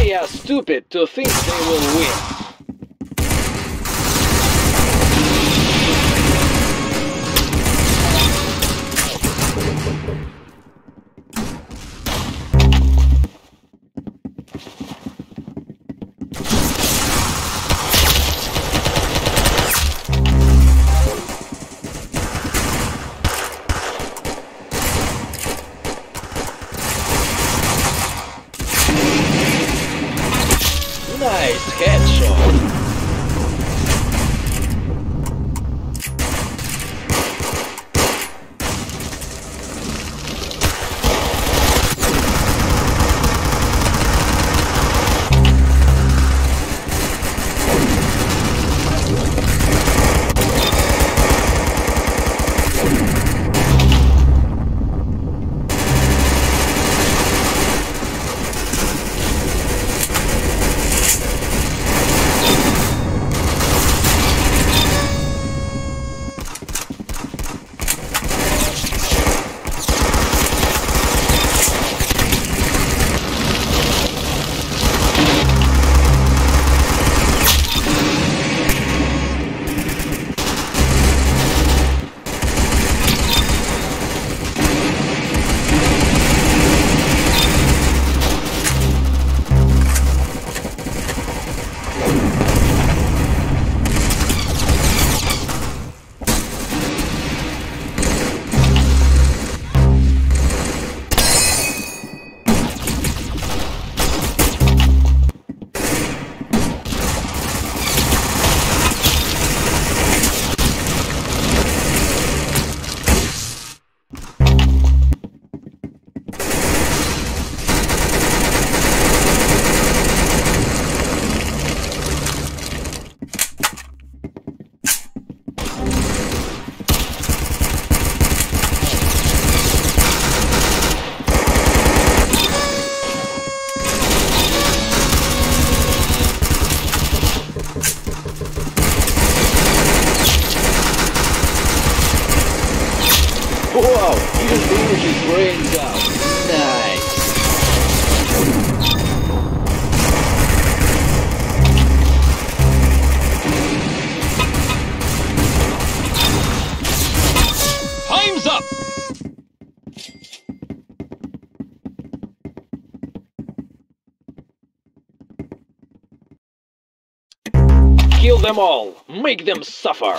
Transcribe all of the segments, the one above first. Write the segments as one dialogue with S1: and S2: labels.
S1: They are stupid to think they will win. Them all. Make them suffer.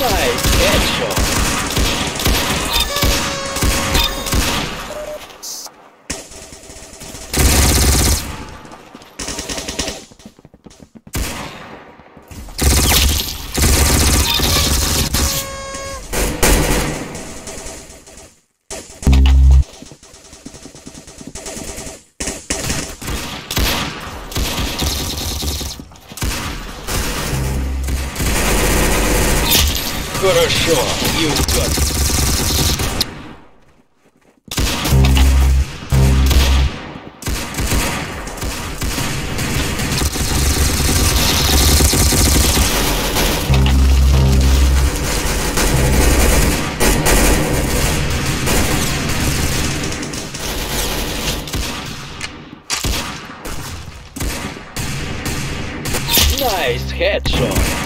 S1: Nice headshot. for sure. You good. Nice headshot.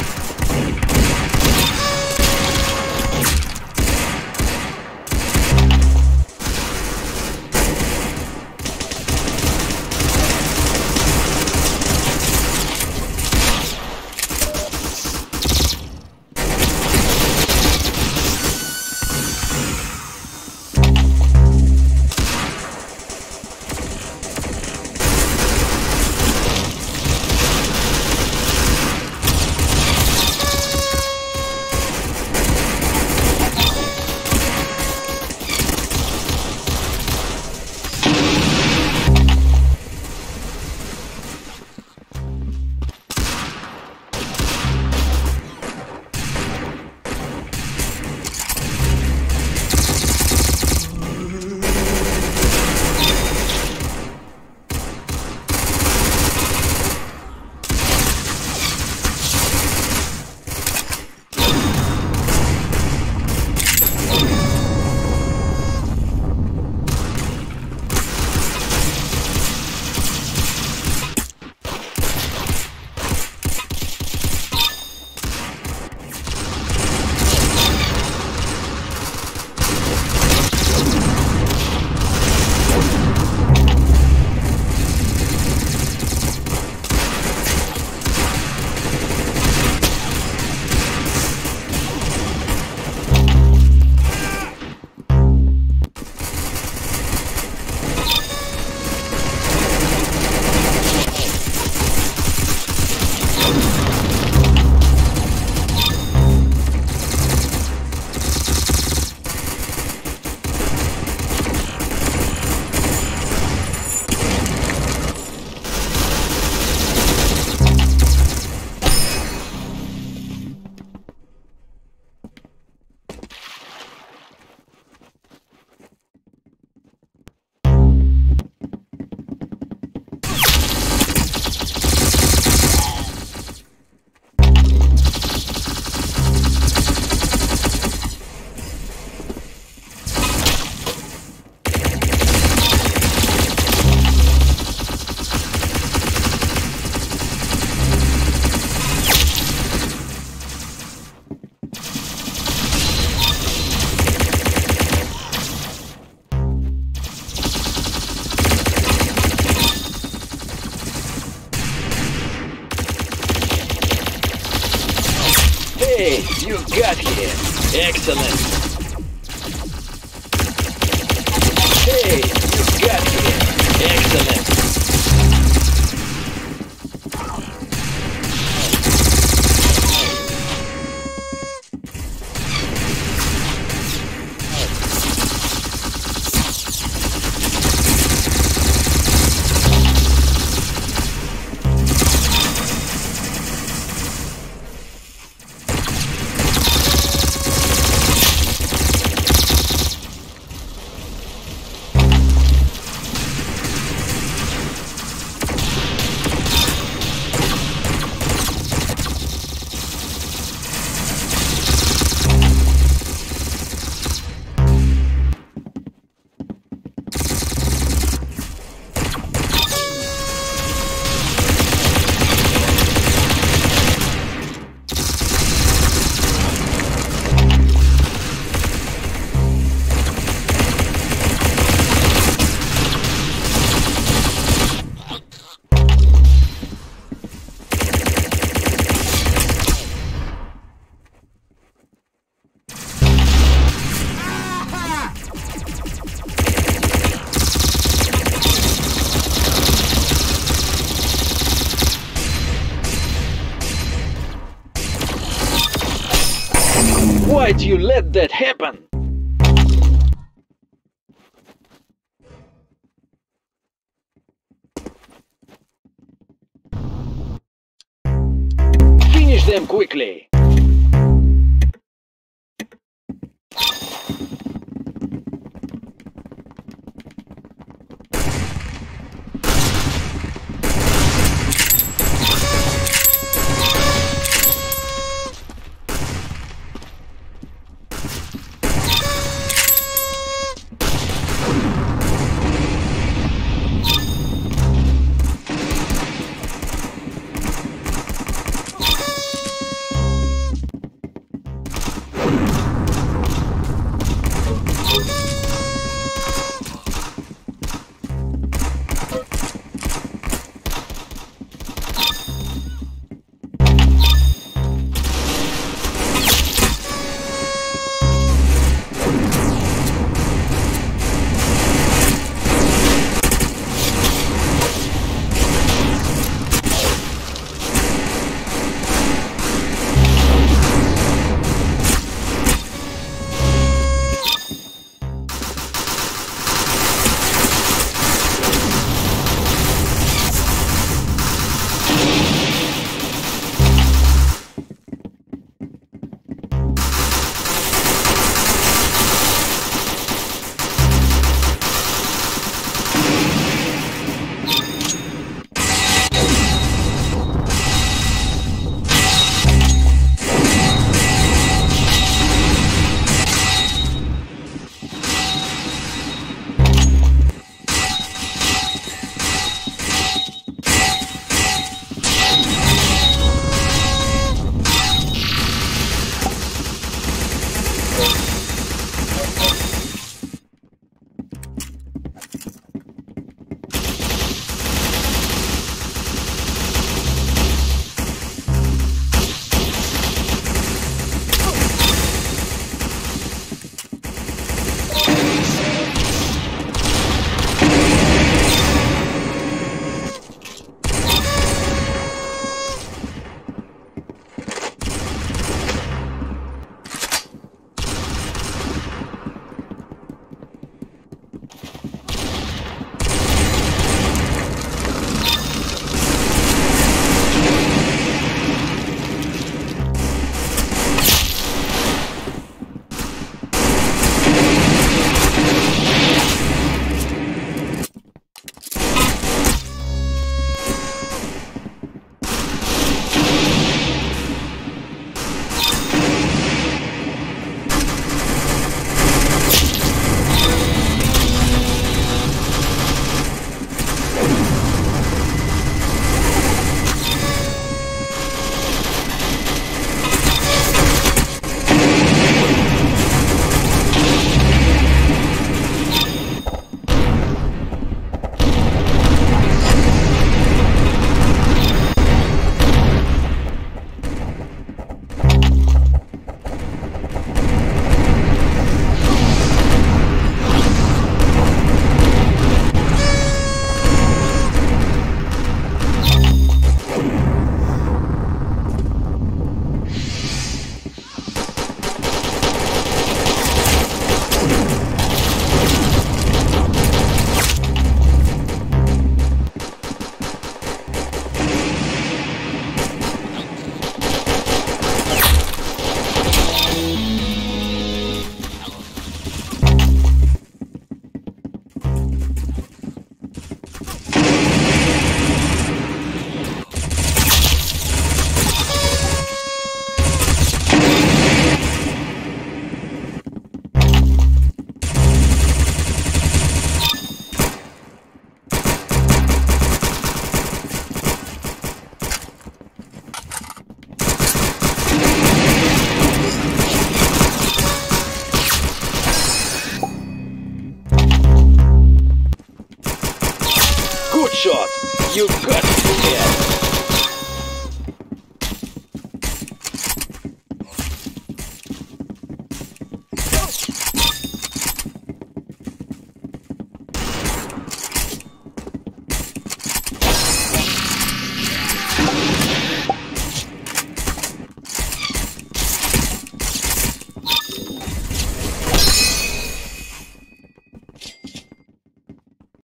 S1: Hey, you got him. Excellent. Hey, you got him. Excellent. You let that happen? Finish them quickly.